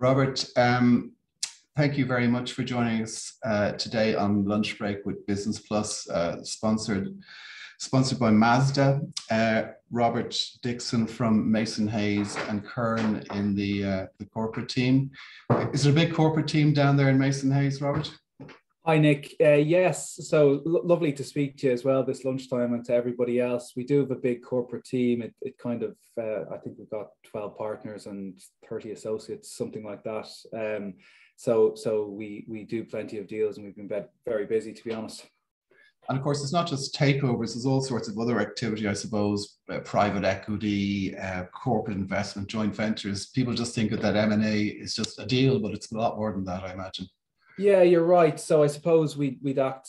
Robert, um, thank you very much for joining us uh, today on Lunch Break with Business Plus, uh, sponsored sponsored by Mazda. Uh, Robert Dickson from Mason Hayes and Curran in the, uh, the corporate team. Is there a big corporate team down there in Mason Hayes, Robert? Hi, Nick. Uh, yes, so lovely to speak to you as well this lunchtime and to everybody else. We do have a big corporate team. It, it kind of, uh, I think we've got 12 partners and 30 associates, something like that. Um, so so we, we do plenty of deals and we've been very busy, to be honest. And of course, it's not just takeovers, there's all sorts of other activity, I suppose, uh, private equity, uh, corporate investment, joint ventures. People just think that M&A is just a deal, but it's a lot more than that, I imagine. Yeah, you're right. So I suppose we we'd act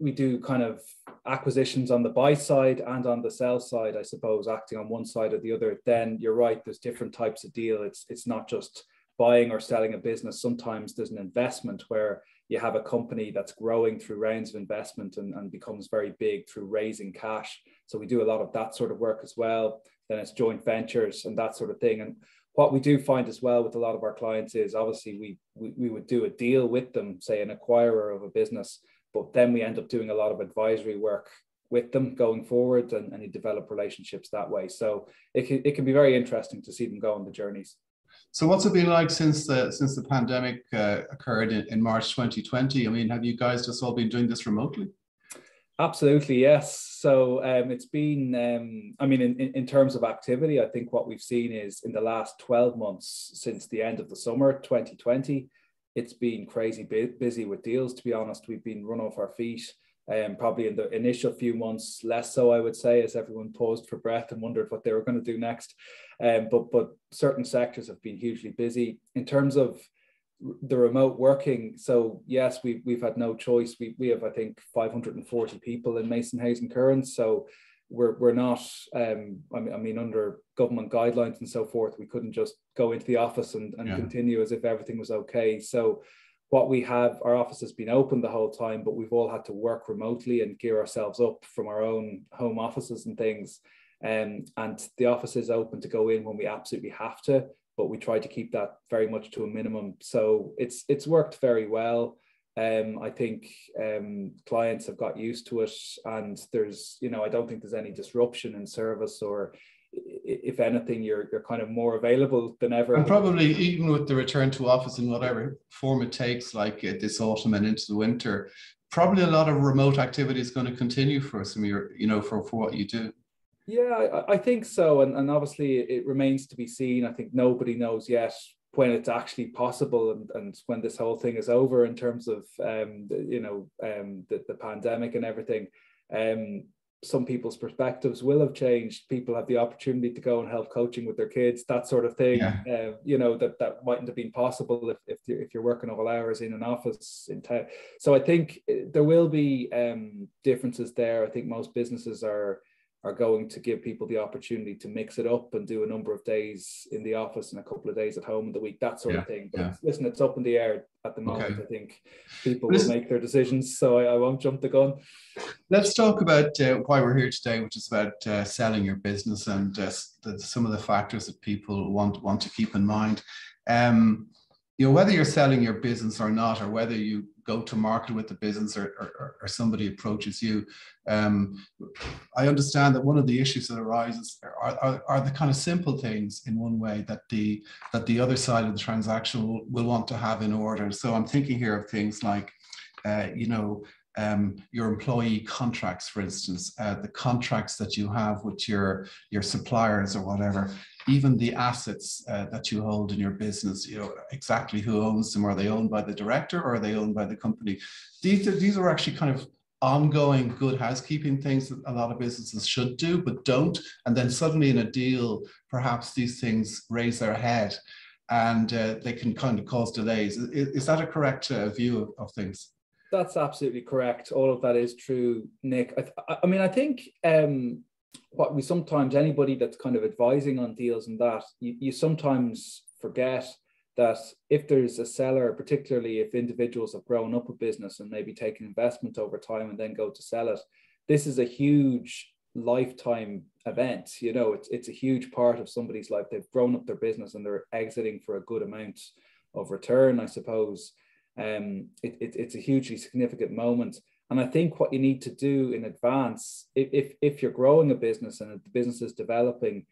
we do kind of acquisitions on the buy side and on the sell side, I suppose, acting on one side or the other. Then you're right, there's different types of deal. It's it's not just buying or selling a business. Sometimes there's an investment where you have a company that's growing through rounds of investment and, and becomes very big through raising cash. So we do a lot of that sort of work as well. Then it's joint ventures and that sort of thing. And what we do find as well with a lot of our clients is obviously we, we, we would do a deal with them, say an acquirer of a business, but then we end up doing a lot of advisory work with them going forward and, and you develop relationships that way. So it can, it can be very interesting to see them go on the journeys. So what's it been like since the since the pandemic uh, occurred in, in March 2020? I mean, have you guys just all been doing this remotely? Absolutely, yes. So um, it's been, um, I mean, in, in terms of activity, I think what we've seen is in the last 12 months since the end of the summer 2020, it's been crazy busy with deals, to be honest. We've been run off our feet. Um, probably in the initial few months, less so, I would say, as everyone paused for breath and wondered what they were going to do next. Um, but but certain sectors have been hugely busy in terms of the remote working. So yes, we've we've had no choice. We we have I think 540 people in Mason Hayes and Curran. So we're we're not. Um, I mean, I mean under government guidelines and so forth, we couldn't just go into the office and, and yeah. continue as if everything was okay. So what we have, our office has been open the whole time, but we've all had to work remotely and gear ourselves up from our own home offices and things. Um, and the office is open to go in when we absolutely have to, but we try to keep that very much to a minimum. So it's it's worked very well. Um, I think um, clients have got used to it, and there's you know I don't think there's any disruption in service or if anything, you're you're kind of more available than ever. And probably even with the return to office in whatever form it takes, like uh, this autumn and into the winter, probably a lot of remote activity is going to continue for some of your, you know, for, for what you do. Yeah, I, I think so. And, and obviously it remains to be seen. I think nobody knows yet when it's actually possible and, and when this whole thing is over in terms of, um, the, you know, um, the, the pandemic and everything. Um, some people's perspectives will have changed. People have the opportunity to go and help coaching with their kids, that sort of thing. Yeah. Uh, you know that that mightn't have been possible if if you're, if you're working all hours in an office in town. So I think uh, there will be um, differences there. I think most businesses are are going to give people the opportunity to mix it up and do a number of days in the office and a couple of days at home in the week, that sort yeah, of thing. But yeah. listen, it's up in the air at the moment. Okay. I think people will make their decisions, so I, I, won't jump the gun. Let's talk about uh, why we're here today, which is about uh, selling your business and uh, the, some of the factors that people want want to keep in mind. Um, you know, whether you're selling your business or not, or whether you go to market with the business or, or, or somebody approaches you. Um, I understand that one of the issues that arises are, are, are, the kind of simple things in one way that the that the other side of the transaction will, will want to have in order. So I'm thinking here of things like, uh, you know, um, your employee contracts, for instance, uh, the contracts that you have with your your suppliers or whatever, even the assets uh, that you hold in your business, you know, exactly who owns them. Are they owned by the director or are they owned by the company? These are, these are actually kind of ongoing good housekeeping things that a lot of businesses should do, but don't. And then suddenly in a deal, perhaps these things raise their head and uh, they can kind of cause delays. Is, is that a correct uh, view of, of, things? That's absolutely correct. All of that is true, Nick. I, I mean, I think um, what we sometimes anybody that's kind of advising on deals and that you, you sometimes forget that if there's a seller, particularly if individuals have grown up a business and maybe taken investment over time and then go to sell it, this is a huge lifetime event. You know, it's it's a huge part of somebody's life. They've grown up their business and they're exiting for a good amount of return, I suppose. Um, it, it, it's a hugely significant moment. And I think what you need to do in advance, if, if, you're growing a business and the business is developing,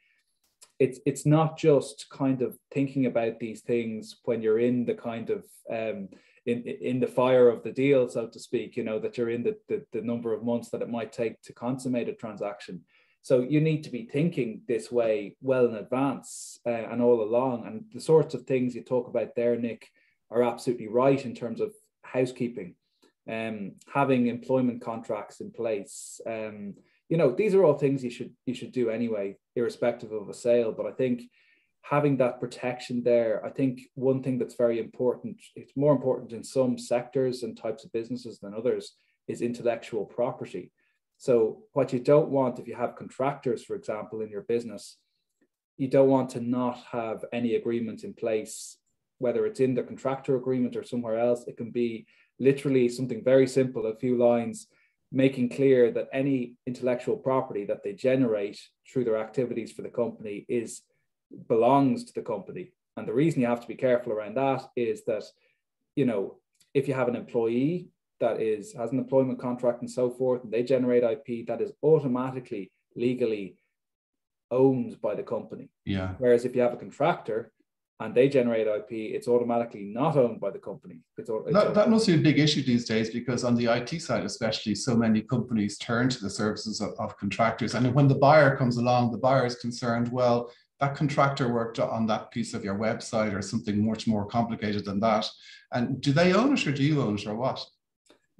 it's it's not just kind of thinking about these things when you're in the kind of um, in in the fire of the deal, so to speak. You know that you're in the, the the number of months that it might take to consummate a transaction. So you need to be thinking this way well in advance uh, and all along. And the sorts of things you talk about there, Nick, are absolutely right in terms of housekeeping, um, having employment contracts in place. Um, you know, these are all things you should you should do anyway, irrespective of a sale. But I think having that protection there, I think one thing that's very important, it's more important in some sectors and types of businesses than others, is intellectual property. So what you don't want if you have contractors, for example, in your business, you don't want to not have any agreement in place, whether it's in the contractor agreement or somewhere else. It can be literally something very simple, a few lines making clear that any intellectual property that they generate through their activities for the company is belongs to the company. And the reason you have to be careful around that is that, you know, if you have an employee that is has an employment contract and so forth, and they generate IP, that is automatically legally owned by the company. Yeah. Whereas if you have a contractor and they generate IP, it's automatically not owned by the company. It's, it's that, that must be a big issue these days because on the IT side, especially, so many companies turn to the services of, of contractors. And when the buyer comes along, the buyer is concerned, well, that contractor worked on that piece of your website or something much more complicated than that. And do they own it or do you own it or what?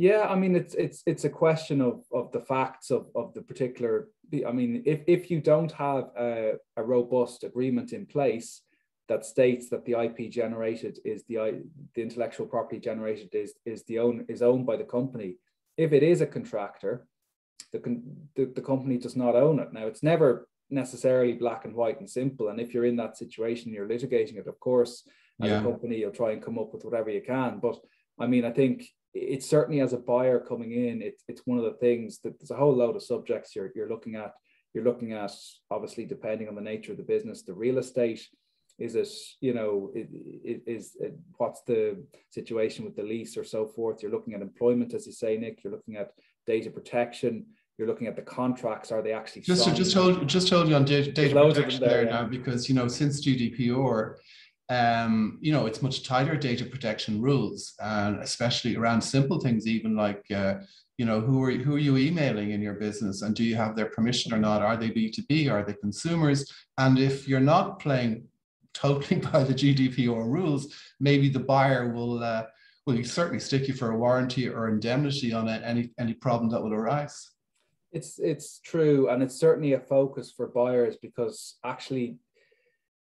Yeah, I mean it's it's it's a question of of the facts of of the particular. I mean, if if you don't have a, a robust agreement in place, that states that the IP generated is the the intellectual property generated is is the own is owned by the company. If it is a contractor, the, the, the company does not own it. Now it's never necessarily black and white and simple. And if you're in that situation, you're litigating it, of course, as yeah. a company, you'll try and come up with whatever you can. But I mean, I think it's certainly as a buyer coming in, it, it's one of the things that there's a whole load of subjects you're, you're looking at. You're looking at obviously depending on the nature of the business, the real estate, is it you know is it, what's the situation with the lease or so forth you're looking at employment as you say nick you're looking at data protection you're looking at the contracts are they actually just signed? just hold just hold you on data, data protection there, there yeah. now because you know since gdpr um, you know, it's much tighter data protection rules, and especially around simple things, even like, uh, you know, who are who are you emailing in your business, and do you have their permission or not? Are they B two B? Are they consumers? And if you're not playing totally by the GDPR rules, maybe the buyer will uh, will certainly stick you for a warranty or indemnity on any any problem that will arise. It's it's true, and it's certainly a focus for buyers because actually,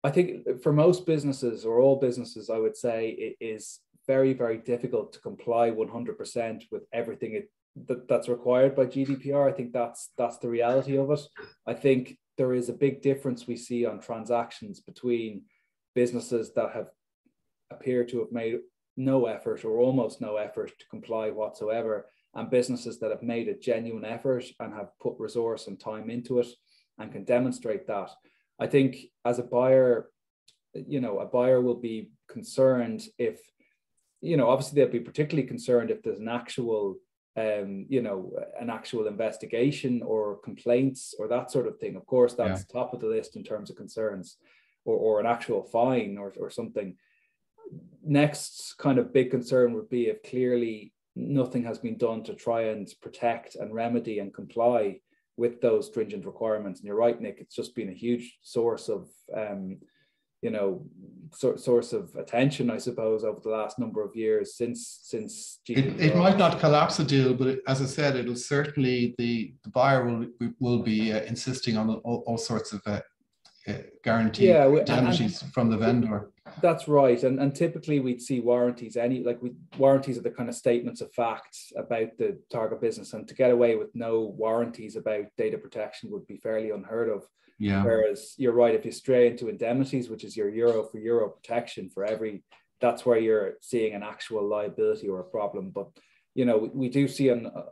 I think for most businesses or all businesses, I would say it is very very difficult to comply 100% with everything it, that, that's required by GDPR. I think that's that's the reality of it. I think there is a big difference we see on transactions between businesses that have appear to have made no effort or almost no effort to comply whatsoever, and businesses that have made a genuine effort and have put resource and time into it and can demonstrate that. I think as a buyer, you know, a buyer will be concerned if, you know, obviously they'll be particularly concerned if there's an actual um, you know, an actual investigation or complaints or that sort of thing. Of course, that's yeah. top of the list in terms of concerns, or, or an actual fine or, or something. Next kind of big concern would be if clearly nothing has been done to try and protect and remedy and comply with those stringent requirements. And you're right, Nick, it's just been a huge source of um, you know so, source of attention i suppose over the last number of years since since it, it might not collapse a deal but as i said it'll certainly the, the buyer will will be uh, insisting on all, all sorts of uh, uh, guaranteed yeah, indemnities from the vendor that's right and, and typically we'd see warranties any like we warranties are the kind of statements of facts about the target business and to get away with no warranties about data protection would be fairly unheard of yeah. Whereas you're right, if you stray into indemnities, which is your euro for euro protection for every, that's where you're seeing an actual liability or a problem. But you know, we, we do see an. Uh,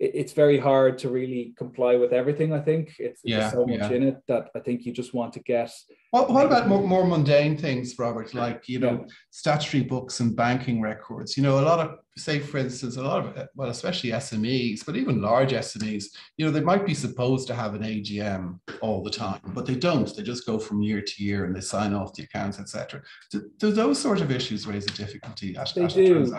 it, it's very hard to really comply with everything. I think it's, yeah, there's so much yeah. in it that I think you just want to get What, what about more, more mundane things, Robert, like, you know, statutory books and banking records? You know, a lot of, say, for instance, a lot of, eh, well, especially SMEs, but even large SMEs, you know, they might be supposed to have an AGM all the time, but they don't. They just go from year to year and they sign off the accounts, etc. Do, do, those sort of issues raise a difficulty at, they at do.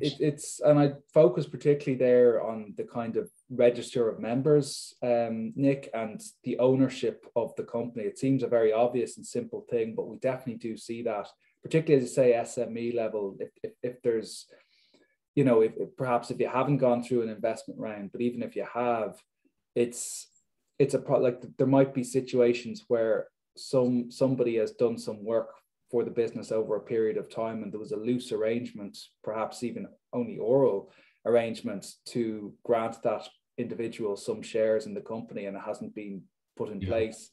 it, it's, and I focus particularly there on the kind of register of members, um, Nick, and the ownership of the company. It seems a very obvious and simple thing, but we definitely do see that, particularly as you say, SME level. If, if, if there's, you know, if, if, perhaps if you haven't gone through an investment round, but even if you have, it's it's a pro- like there might be situations where some somebody has done some work for the business over a period of time and there was a loose arrangement perhaps even only oral arrangement to grant that individual some shares in the company and it hasn't been put in yeah. place.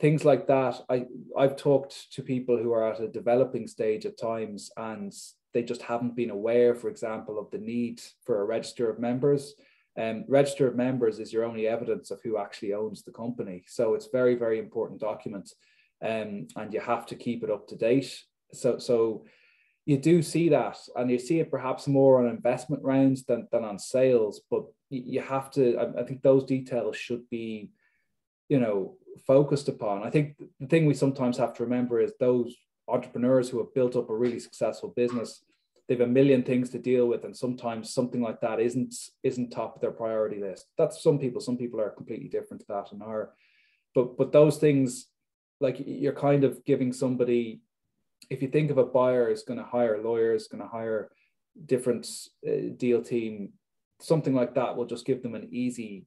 Things like that. I i've talked to people who are at a developing stage at times and they just haven't been aware for example of the need for a register of members. Um, register of members is your only evidence of who actually owns the company. So it's very very important document um, and you have to keep it up to date. So so you do see that and you see it perhaps more on investment rounds than, than on sales but you have to I, think those details should be you know focused upon. I think the thing we sometimes have to remember is those entrepreneurs who have built up a really successful business they have a million things to deal with and sometimes something like that isn't isn't top of their priority list. That's some people some people are completely different to that and are. But but those things like you're kind of giving somebody if you think of a buyer is going to hire lawyers, going to hire different uh, deal team, something like that will just give them an easy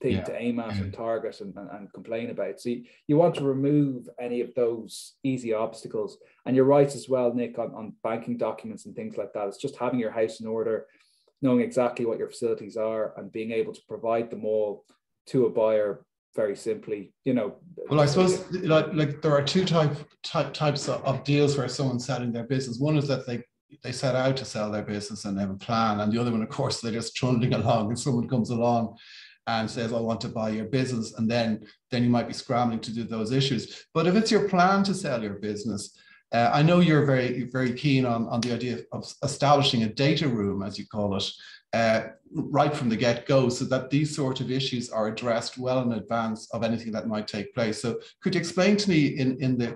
thing yeah. to aim at and target and, and, and, complain about. So you, you want to remove any of those easy obstacles. And you're right as well, Nick, on, on banking documents and things like that. It's just having your house in order, knowing exactly what your facilities are and being able to provide them all to a buyer very simply, you know. Well, I suppose like, like there are two type, type types of, of deals where someone's selling their business. One is that they they set out to sell their business and they have a plan, and the other one, of course, they're just trundling along, and someone comes along and says, "I want to buy your business," and then then you might be scrambling to do those issues. But if it's your plan to sell your business, uh, I know you're very very keen on on the idea of establishing a data room, as you call it, uh, right from the get-go so that these sort of issues are addressed well in advance of anything that might take place. So could you explain to me in, in the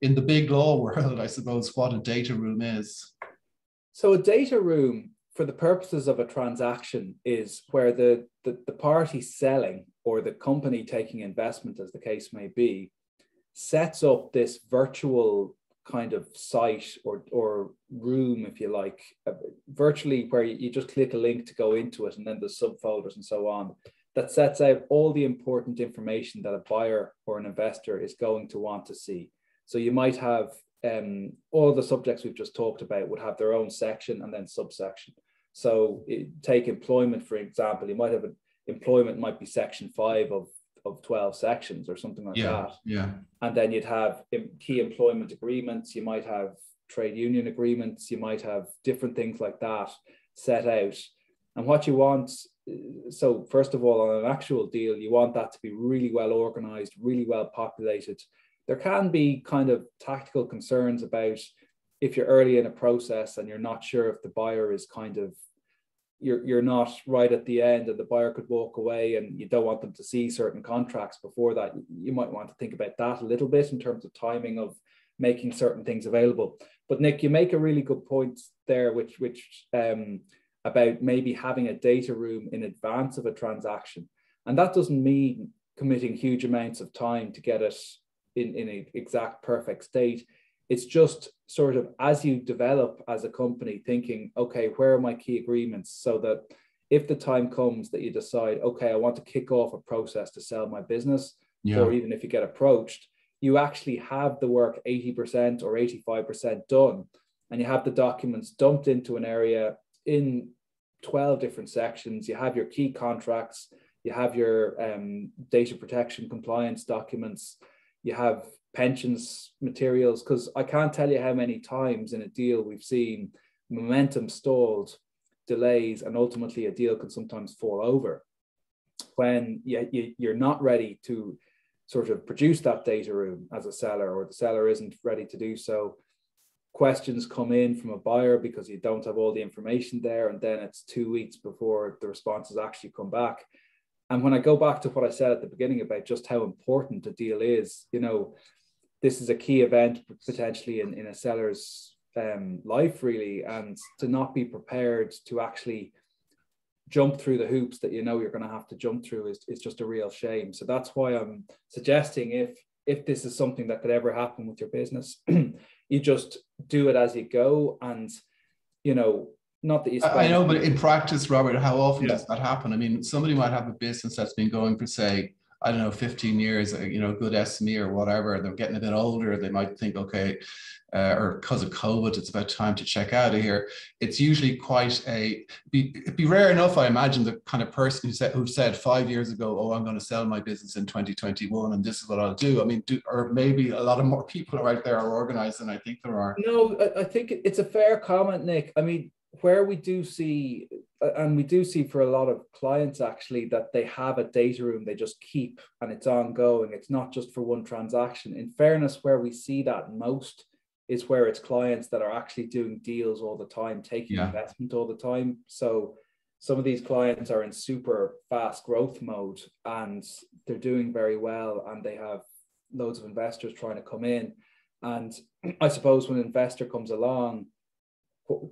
in the big law world, I suppose, what a data room is? So a data room for the purposes of a transaction is where the, the, the party selling or the company taking investment, as the case may be, sets up this virtual kind of site or, or room, if you like, uh, virtually where you, just click a link to go into it and then the subfolders and so on, that sets out all the important information that a buyer or an investor is going to want to see. So you might have um, all the subjects we've just talked about would have their own section and then subsection. So it, take employment, for example, you might have employment might be section five of of 12 sections or something like yeah, that. Yeah. And then you'd have key employment agreements, you might have trade union agreements, you might have different things like that set out. And what you want, uh, so first of all, on an actual deal, you want that to be really well organized, really well populated. There can be kind of tactical concerns about if you're early in a process and you're not sure if the buyer is kind of you're you're not right at the end and the buyer could walk away and you don't want them to see certain contracts before that. You might want to think about that a little bit in terms of timing of making certain things available. But nick you make a really good point there which which um, about maybe having a data room in advance of a transaction. And that doesn't mean committing huge amounts of time to get it in in an exact perfect state it's just sort of as you develop as a company thinking okay where are my key agreements so that if the time comes that you decide okay i want to kick off a process to sell my business yeah. or even if you get approached you actually have the work 80% or 85% done and you have the documents dumped into an area in 12 different sections you have your key contracts you have your um, data protection compliance documents you have pensions materials because I can't tell you how many times in a deal we've seen momentum stalled, delays, and ultimately a deal can sometimes fall over when you, you, you're not ready to sort of produce that data room as a seller or the seller isn't ready to do so. Questions come in from a buyer because you don't have all the information there and then it's two weeks before the responses actually come back and when i go back to what i said at the beginning about just how important the deal is you know this is a key event potentially in, in a seller's um, life really and to not be prepared to actually jump through the hoops that you know you're going to have to jump through is, is just a real shame. So that's why i'm suggesting if if this is something that could ever happen with your business you just do it as you go and you know not that you spend- i know but in practice robert how often yeah. does that happen i mean somebody might have a business that's been going for say I don't know, 15 years, uh, you know, good SME or whatever, they're getting a bit older, they might think, okay, uh, or because of COVID, it's about time to check out of here. It's usually quite a, be, it'd be rare enough, I imagine, the kind of person who said, who said five years ago, oh, I'm going to sell my business in 2021 and this is what I'll do. I mean, do, or maybe a lot of more people out there are organized than I think there are. No, I, I think it's a fair comment, Nick. I mean, where we do see uh, and we do see for a lot of clients actually that they have a data room they just keep and it's ongoing. It's not just for one transaction. In fairness where we see that most is where it's clients that are actually doing deals all the time taking yeah. investment all the time. So some of these clients are in super fast growth mode and they're doing very well and they have loads of investors trying to come in. And i suppose when an investor comes along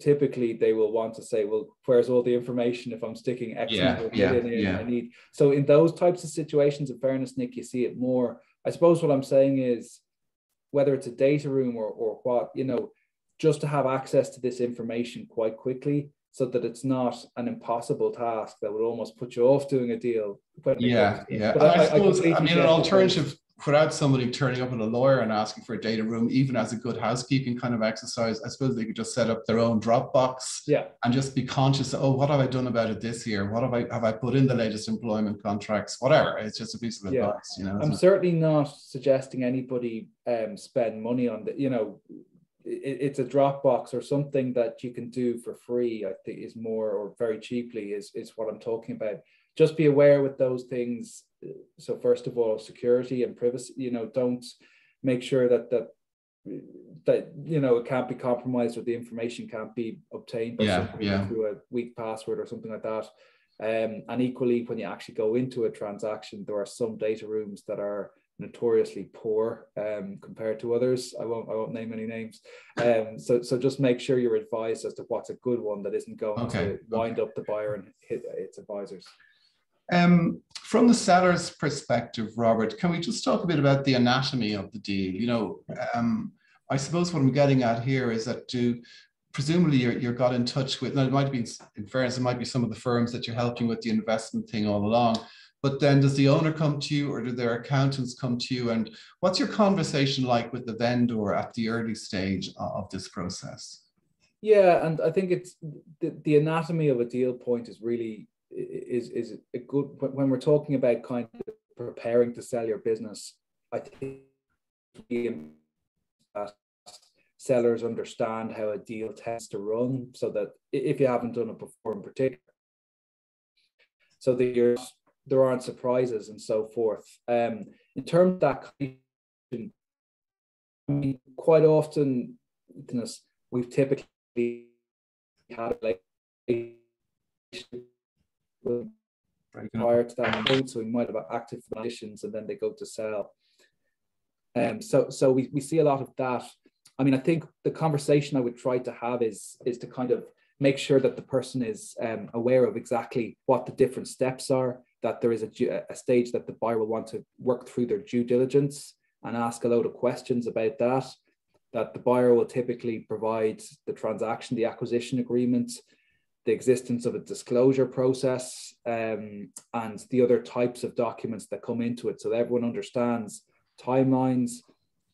typically they will want to say, well, where's all the information if I'm sticking X yeah, yeah, in yeah. I need. So in those types of situations, in fairness, Nick, you see it more. I suppose what I'm saying is whether it's a data room or, or what, you know, just to have access to this information quite quickly so that it's not an impossible task that would almost put you off doing a deal. yeah, yeah. But I, I, suppose, I, I mean, an alternative without somebody turning up with a lawyer and asking for a data room, even as a good housekeeping kind of exercise, I suppose they could just set up their own Dropbox yeah. and just be conscious of, oh, what have I done about it this year? What have I have I put in the latest employment contracts? Whatever. It's just a piece of yeah. advice, you know. I'm certainly not suggesting anybody um, spend money on the, you know, it, it's a Dropbox or something that you can do for free, I think is more or very cheaply is, is what I'm talking about. Just be aware with those things so first of all security and privacy you know don't make sure that that that you know it can't be compromised or the information can't be obtained yeah, yeah. through a weak password or something like that um, and equally when you actually go into a transaction there are some data rooms that are notoriously poor um, compared to others i won't i won't name any names um, so so just make sure you're advised as to what's a good one that isn't going okay. to wind okay. up the buyer and hit its advisors um, from the seller's perspective, Robert, can we just talk a bit about the anatomy of the deal? You know, um, I suppose what I'm getting at here is that do presumably you're, you're got in touch with, now it might be, in fairness, it might be some of the firms that you're helping with the investment thing all along, but then does the owner come to you or do their accountants come to you? And what's your conversation like with the vendor at the early stage of this process? Yeah, and I think it's the, the anatomy of a deal point is really is is a good when we're talking about kind of preparing to sell your business. I think sellers understand how a deal tends to run, so that if you haven't done it before, in particular, so that you're there aren't surprises and so forth. Um, in terms of that, I mean, quite often, we've typically had like prior to that point, so we might have active conditions and then they go to sell. Um, so so we, we see a lot of that. I mean, I think the conversation I would try to have is is to kind of make sure that the person is um, aware of exactly what the different steps are, that there is a, a stage that the buyer will want to work through their due diligence and ask a load of questions about that, that the buyer will typically provide the transaction, the acquisition agreement, the existence of a disclosure process um, and the other types of documents that come into it. So that everyone understands timelines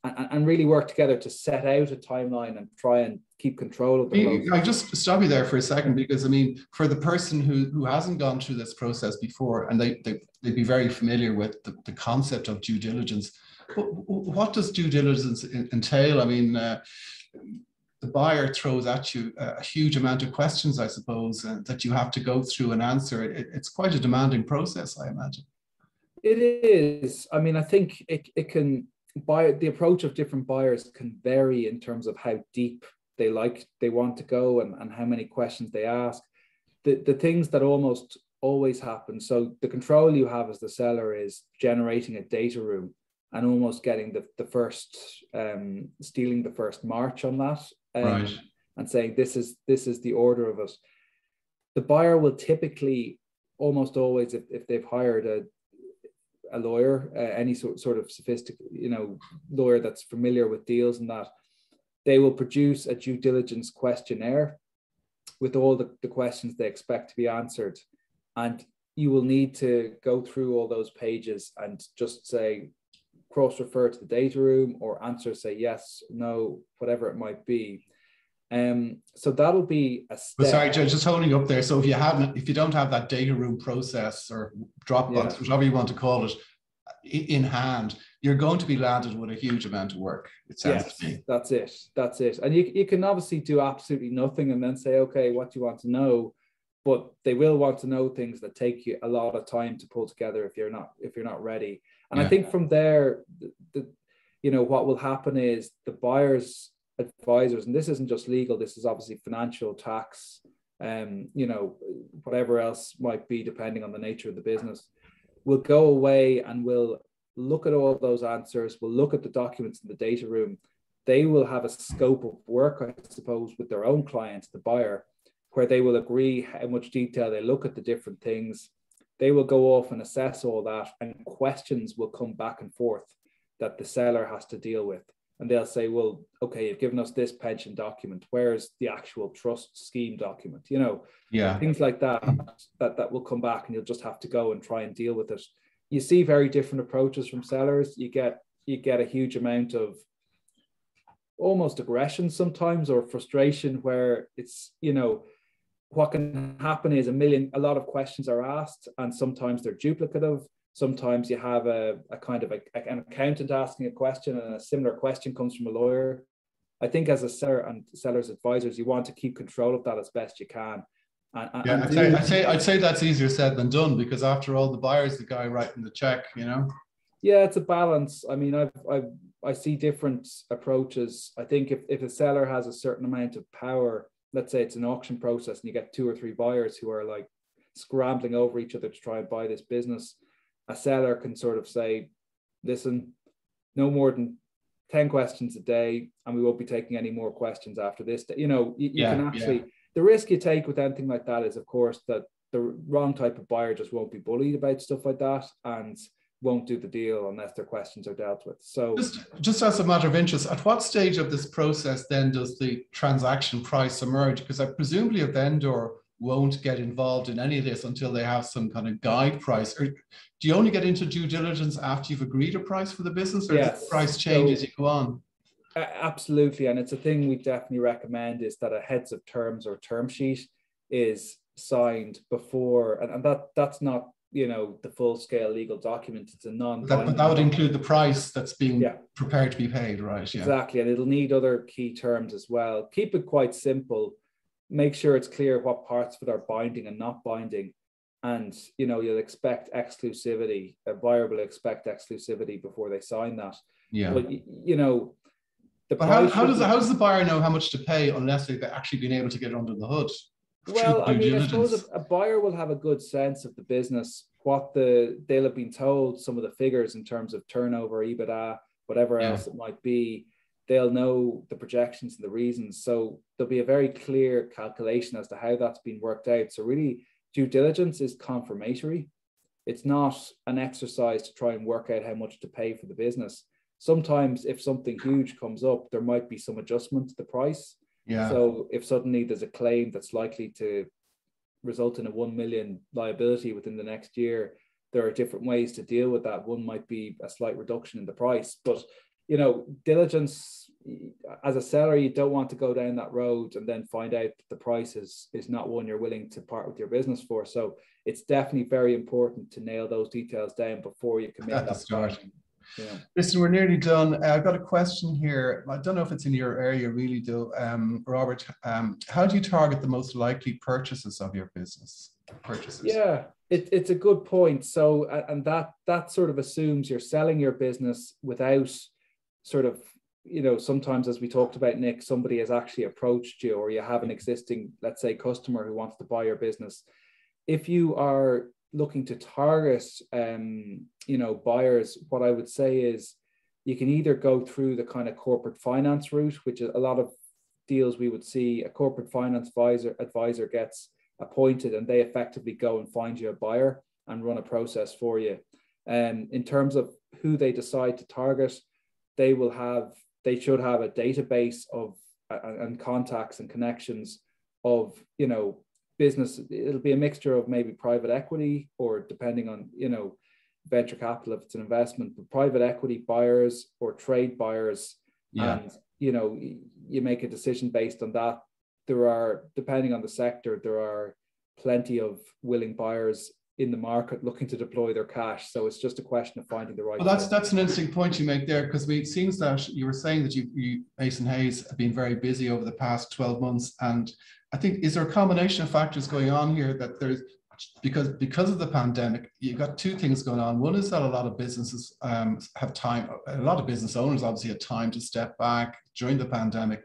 and, and really work together to set out a timeline and try and keep control of the I just stop you there for a second because I mean for the person who, who hasn't gone through this process before and they, they, they'd be very familiar with the, the concept of due diligence what, what does due diligence entail? I mean, uh, the buyer throws at you a huge amount of questions, I suppose, uh, that you have to go through and answer. It, it's quite a demanding process, I imagine. It is. I mean, I think it, it can buy the approach of different buyers can vary in terms of how deep they like they want to go and, and how many questions they ask. The the things that almost always happen. So the control you have as the seller is generating a data room and almost getting the, the first um, stealing the first march on that um, right. and saying this is this is the order of us. The buyer will typically almost always if, if they've hired a a lawyer, uh, any sort, sort of sophisticated, you know, lawyer that's familiar with deals and that, they will produce a due diligence questionnaire with all the, the questions they expect to be answered. And you will need to go through all those pages and just say, cross refer to the data room or answer, say yes, no, whatever it might be. Um, so that'll be a step. But sorry, just holding up there. So if you haven't, if you don't have that data room process or Dropbox, yeah. whatever you want to call it, in hand, you're going to be landed with a huge amount of work. It sounds yes, to me. That's it. That's it. And you, you can obviously do absolutely nothing and then say, okay, what do you want to know? But they will want to know things that take you a lot of time to pull together if you're not if you're not ready. And yeah. I think from there, the, the, you know, what will happen is the buyers advisors, and this isn't just legal, this is obviously financial, tax, um, you know, whatever else might be, depending on the nature of the business, will go away and will look at all those answers, will look at the documents in the data room. They will have a scope of work, I suppose, with their own clients, the buyer, where they will agree how much detail they look at the different things. They will go off and assess all that, and questions will come back and forth that the seller has to deal with and they'll say, well, okay, you've given us this pension document. Where's the actual trust scheme document? You know, yeah, things like that, that that will come back and you'll just have to go and try and deal with it. You see very different approaches from sellers. You get you get a huge amount of almost aggression sometimes or frustration where it's, you know, what can happen is a million a lot of questions are asked and sometimes they're duplicative Sometimes you have a, a kind of a, an accountant asking a question and a similar question comes from a lawyer. I think as a seller and seller's advisors, you want to keep control of that as best you can. And, yeah, and I'd, say, I'd, say, I'd say that's easier said than done because after all, the buyer's the guy writing the check, you know? Yeah, it's a balance. I mean, I've, I've, I see different approaches. I think if, if a seller has a certain amount of power, let's say it's an auction process and you get two or three buyers who are like scrambling over each other to try and buy this business, a seller can sort of say, listen, no more than 10 questions a day, and we won't be taking any more questions after this. You know, you, you yeah, can actually, yeah. the risk you take with anything like that is, of course, that the wrong type of buyer just won't be bullied about stuff like that and won't do the deal unless their questions are dealt with. So, just, just as a matter of interest, at what stage of this process then does the transaction price emerge? Because I presumably a vendor won't get involved in any of this until they have some kind of guide price. Or do you only get into due diligence after you've agreed a price for the business, or yes. does the price change so, as you go on? Absolutely, and it's a thing we definitely recommend is that a heads of terms or term sheet is signed before, and, and that that's not you know the full scale legal document. It's a non. That, but that would include the price that's being yeah. prepared to be paid, right? Yeah. Exactly, and it'll need other key terms as well. Keep it quite simple make sure it's clear what parts of it are binding and not binding. And you know, you'll expect exclusivity. A buyer will expect exclusivity before they sign that. Yeah. But you know, the but how, how does the, how does the buyer know how much to pay unless they've actually been able to get under the hood? Well, I mean, I suppose a, a buyer will have a good sense of the business, what the they'll have been told some of the figures in terms of turnover, EBITDA, whatever yeah. else it might be they'll know the projections and the reasons. So there'll be a very clear calculation as to how that's been worked out. So really, due diligence is confirmatory. It's not an exercise to try and work out how much to pay for the business. Sometimes, if something huge comes up, there might be some adjustment to the price. Yeah. So if suddenly there's a claim that's likely to result in a 1 million liability within the next year, there are different ways to deal with that. One might be a slight reduction in the price, but you know, diligence as a seller, you don't want to go down that road and then find out the price is, is not one you're willing to part with your business for. So it's definitely very important to nail those details down before you commit at the start. Yeah. Listen, we're nearly done. Uh, I've got a question here. I don't know if it's in your area, really, though. Um, Robert, um, how do you target the most likely purchases of your business? Purchases. Yeah, It, it's a good point. So, and that that sort of assumes you're selling your business without sort of, you know, sometimes as we talked about, Nick, somebody has actually approached you, or you have an existing, let's say, customer who wants to buy your business. If you are looking to target, um, you know, buyers, what I would say is you can either go through the kind of corporate finance route, which is a lot of deals we would see a corporate finance advisor advisor gets appointed and they effectively go and find you a buyer and run a process for you. And um, in terms of who they decide to target, they will have they should have a database of and contacts and connections of you know business. It'll be a mixture of maybe private equity or depending on you know venture capital if it's an investment, but private equity buyers or trade buyers. Yeah. And you know you make a decision based on that there are, depending on the sector, there are plenty of willing buyers in the market looking to deploy their cash. So it's just a question of finding the right. Well, that's that's an interesting point you make there because it seems that you were saying that you, you Mason Hayes have been very busy over the past 12 months. And I think is there a combination of factors going on here that there's because because of the pandemic, you've got two things going on. One is that a lot of businesses um, have time, a lot of business owners obviously had time to step back during the pandemic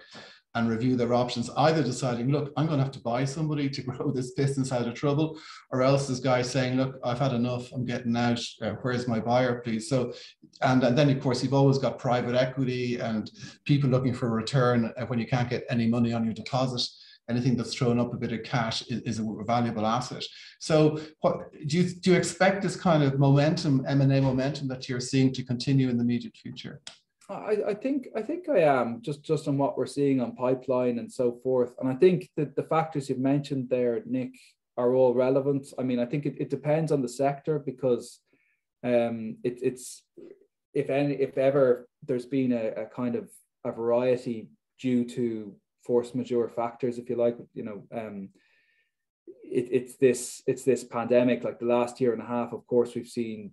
and review their options, either deciding, look, I'm going to have to buy somebody to grow this business out of trouble, or else this guy saying, look, I've had enough, I'm getting out, uh, where's my buyer, please? So, and, and then of course, you've always got private equity and people looking for a return uh, when you can't get any money on your deposit. Anything that's thrown up a bit of cash is, is a valuable asset. So, what do you do? You expect this kind of momentum, M and A momentum that you're seeing to continue in the immediate future? I, I think I think I am just just on what we're seeing on pipeline and so forth. And I think that the factors you've mentioned there, Nick, are all relevant. I mean, I think it, it depends on the sector because um, it, it's if any if ever there's been a, a kind of a variety due to force majeure factors, if you like, you know, um, it, it's this it's this pandemic. Like the last year and a half, of course, we've seen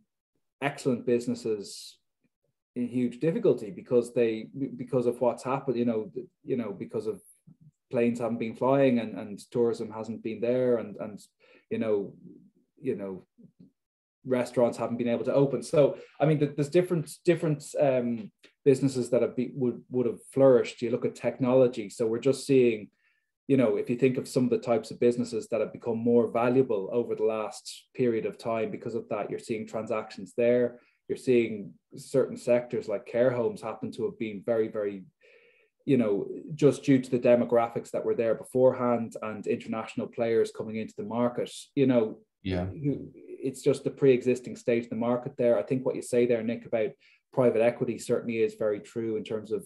excellent businesses in huge difficulty because they because of what's happened you know you know because of planes haven't been flying and, and tourism hasn't been there and and you know you know restaurants haven't been able to open. So i mean there's different different um, businesses that have been would would have flourished. You look at technology. So we're just seeing you know if you think of some of the types of businesses that have become more valuable over the last period of time because of that you're seeing transactions there you're seeing certain sectors like care homes happen to have been very, very, you know, just due to the demographics that were there beforehand and international players coming into the market, you know, yeah, it's just the pre-existing state of the market there. I think what you say there, Nick, about private equity certainly is very true in terms of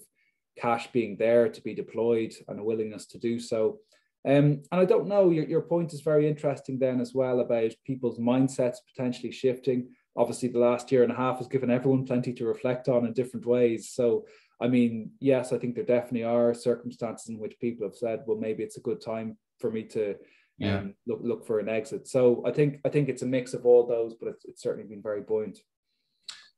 cash being there to be deployed and a willingness to do so. Um, and I don't know, your, your point is very interesting then as well about people's mindsets potentially shifting obviously the last year and a half has given everyone plenty to reflect on in different ways. So, I mean, yes, I think there definitely are circumstances in which people have said, well, maybe it's a good time for me to yeah. um, look look for an exit. So I think I think it's a mix of all those, but it's, it's certainly been very buoyant.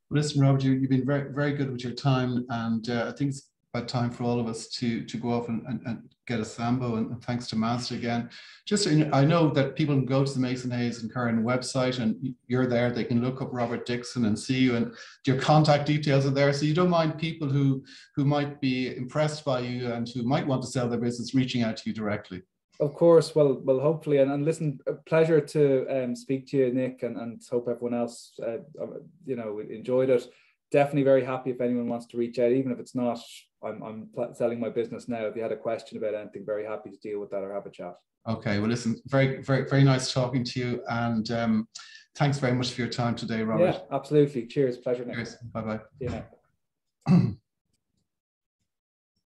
Listen, Robert, you, have been very very good with your time, and uh, I think it's about time for all of us to to go off and, and, and get a Sambo. And, and thanks to Mazda again. Just I know that people can go to the Mason Hayes and Curran website, and you're there. They can look up Robert Dickson and see you, and your contact details are there. So you don't mind people who who might be impressed by you and who might want to sell their business reaching out to you directly. Of course, well, well, hopefully, and, and listen, pleasure to um, speak to you, Nick, and, and hope everyone else, uh, you know, enjoyed it. Definitely very happy if anyone wants to reach out, even if it's not I'm, I'm selling my business now. If you had a question about anything, very happy to deal with that or have a chat. Okay. Well, listen, very, very, very nice talking to you. And um, thanks very much for your time today, Robert. Yeah, absolutely. Cheers. Pleasure. Cheers. Bye bye. Yeah.